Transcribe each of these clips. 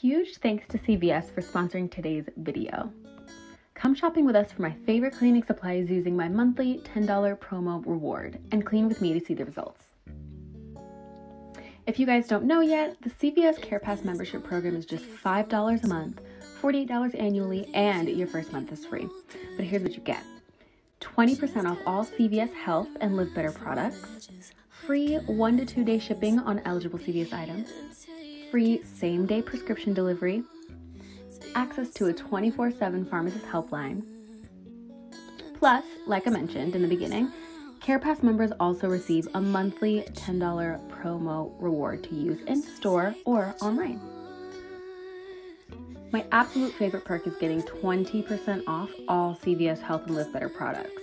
huge thanks to CVS for sponsoring today's video. Come shopping with us for my favorite cleaning supplies using my monthly $10 promo reward and clean with me to see the results. If you guys don't know yet, the CVS CarePass membership program is just $5 a month, $48 annually, and your first month is free. But here's what you get 20% off all CVS Health and Live Better products, free one to two day shipping on eligible CVS items, free same day prescription delivery, access to a 24 7 pharmacist helpline. Plus, like I mentioned in the beginning, CarePass members also receive a monthly $10 promo reward to use in store or online. My absolute favorite perk is getting 20% off all CVS Health and Live Better products.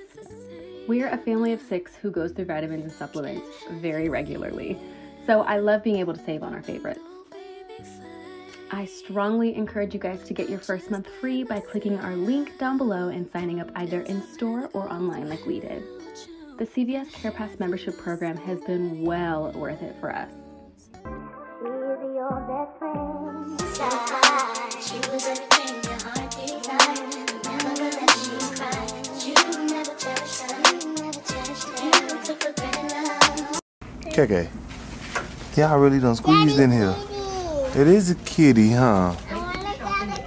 We're a family of six who goes through vitamins and supplements very regularly, so I love being able to save on our favorites. I strongly encourage you guys to get your first month free by clicking our link down below and signing up either in store or online like we did. The CVS CarePass membership program has been well worth it for us. KK, y'all really done squeezed in here. It is a kitty, huh? I want to got a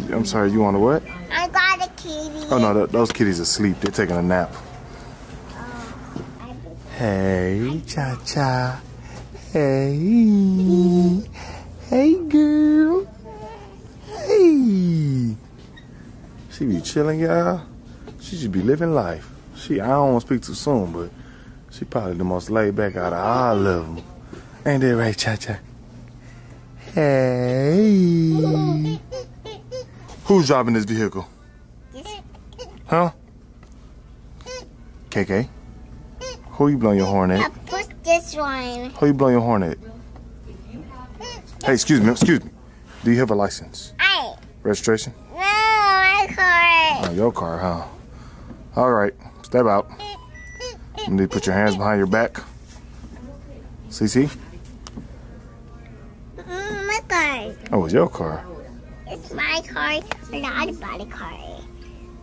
kitty. I'm sorry, you want a what? I got a kitty. Oh no, th- those kitties are asleep. They're taking a nap. Hey, cha cha. Hey, hey, girl. Hey. She be chilling, y'all. She should be living life. She, I don't want to speak too soon, but she probably the most laid back out of all of them. Ain't that right, cha cha? Hey. Who's driving this vehicle? Huh? KK? Who you blowing your horn I at? put this one. Who you blowing your horn at? Hey, excuse me, excuse me. Do you have a license? I. Registration? No, my car. Oh, your car, huh? All right, step out. You need to put your hands behind your back. CC? Car. Oh, it's your car. It's my car, not a body car.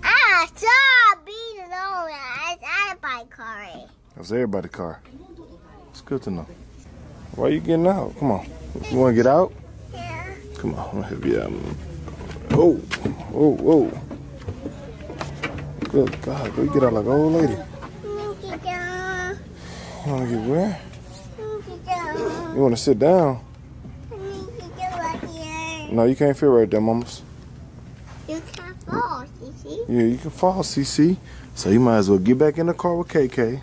Ah, stop being alone. It's not a body car. That's everybody's car. It's good to know. Why are you getting out? Come on. You want to get out? Yeah. Come on, I'm gonna help you out. Oh, oh, oh. Good God, go get out like an old lady. You wanna get where? You wanna sit down? Monkey down right here. No, you can't fit right there, mamas. You can't fall, Sissy. Yeah, you can fall, CC. So you might as well get back in the car with KK.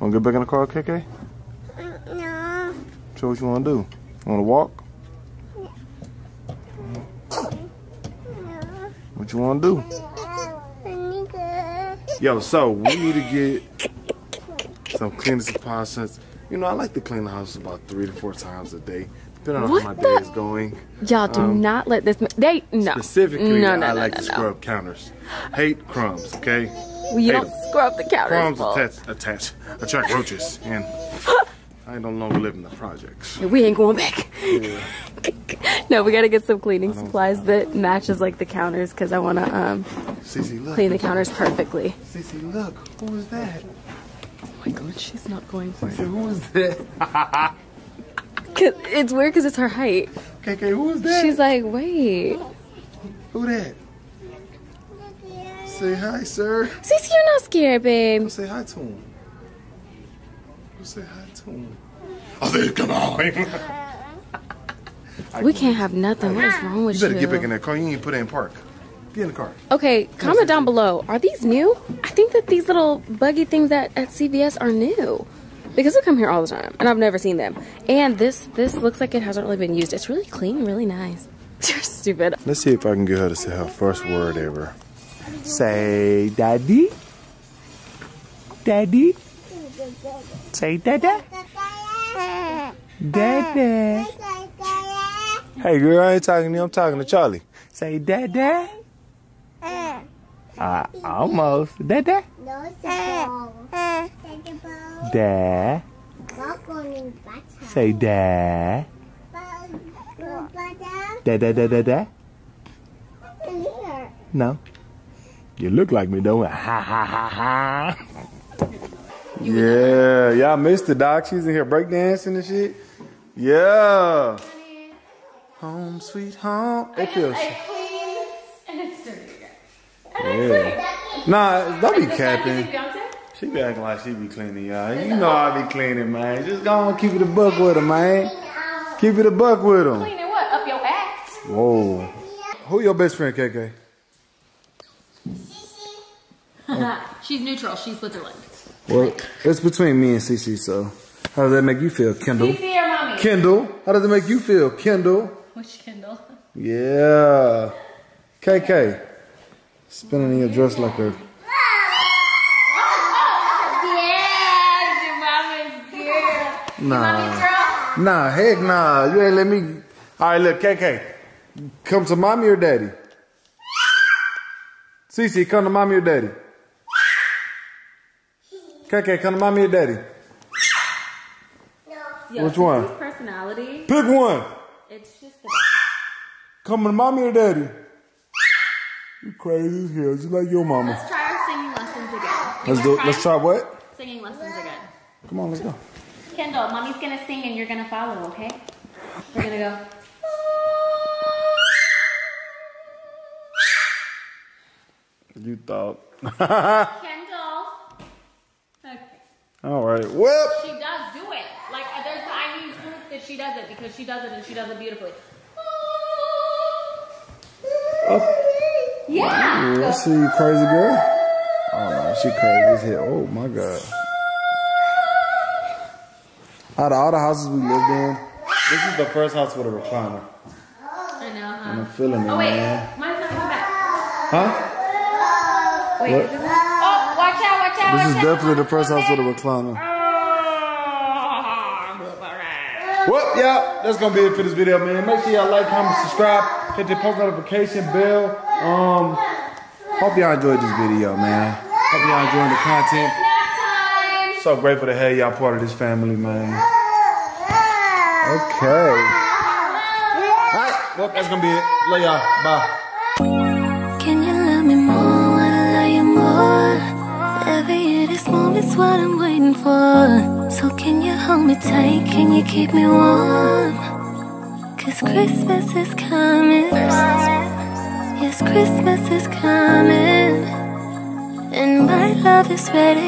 Wanna get back in the car with KK? Mm, No. So what you wanna do? Wanna walk? No. What you wanna do? Nigga. Yo, so we need to get some cleaning supplies since you know I like to clean the house about three to four times a day, depending on What how my the- day is going. Y'all do Um, not let this. They no. Specifically, no, no, I no, like to scrub counters. Hate crumbs, okay? Well, you Hey, don't scrub the counters. Crumbs Paul. attach, attach, attract roaches, and I don't no longer live in the projects. We ain't going back. Yeah. no, we gotta get some cleaning supplies that matches like the counters because I want to um Cece, look. clean the counters perfectly. Cece, look. Who is that? Oh my god, she's not going for it. Who is that? 'Cause it's weird because it's her height. KK, who is that? She's like, wait, who that? Say hi, sir. Cece, you're not scared, babe. Go say hi to him. Go say hi to him. I said, come on. We can't have nothing. What is wrong with You you? better get back in that car. You need to put it in park. Get in the car. Okay, comment down below. Are these new? I think that these little buggy things at, at CVS are new. Because we come here all the time and I've never seen them. And this this looks like it hasn't really been used. It's really clean, really nice. You're stupid. Let's see if I can get her to say her first word ever. Say daddy. Daddy. Say dada. Dada. Hey girl, I ain't talking to you. I'm talking to Charlie. Say dada. Uh, almost. Dada. No, it's a ball. It's a ball. Da. Walk on in butter. Say da. Ball, ball, ball. Da da da da da. Here. No. You look like me though. Ha ha ha ha. Yeah, y'all missed the doc. She's in here breakdancing and shit. Yeah. Home sweet home. It feels. And it's dirty again. Yeah. Nah, don't be capping. She be acting like she be cleaning, y'all. You know I be cleaning, man. Just go on, keep it a buck with her, man. Keep it a buck with him. Cleaning what? Up your act? Whoa. Who your best friend, KK? She's neutral. She's Switzerland. Well, it's between me and Cece, so how does that make you feel, Kendall? Cece or mommy? Kendall, how does it make you feel, Kendall? Which Kendall? Yeah. KK, spinning your dress like a. Yeah, your mommy's girl. Nah. Nah, heck nah. You ain't let me. All right, look, KK, come to mommy or daddy? Cece, come to mommy or daddy? KK, come to mommy or daddy? Yo, Which one? Personality, Pick one. it's just the Come to mommy or daddy? You crazy as hell, just like your mama. Let's try our singing lessons again. You Let's do. wanna Let's try what? Singing lessons again. Come on, let's go. Kendall, mommy's gonna sing and you're gonna follow, okay? We're gonna go. You thought. Kendall. Okay. All right. Well, She does do it. Like there's I need proof that she does it because she does it and she does it beautifully. Oh. Yeah. let's see, you crazy girl. Oh no, she crazy as hell. Oh my god. Out of all the houses we lived in, this is the first house with a recliner. I know, huh? I'm feeling it, Oh wait, man. mine's not coming back. Huh? Wait, What? is this? Oh, watch out, watch out, This watch is out. definitely the first house with a recliner. Well, yeah, that's gonna be it for this video, man. Make sure y'all like, comment, subscribe, hit the post notification bell. Um, hope y'all enjoyed this video, man. Hope y'all enjoying the content. Nap time. So grateful to have y'all part of this family, man. Okay. All right, well, that's gonna be it. Love y'all. Bye. Can you love me more? Wanna love you more? Every year this moment's what I'm waiting for. So can you hold me tight? Can you keep me warm? Cause Christmas is coming. Yes, Christmas is coming. And my love is ready.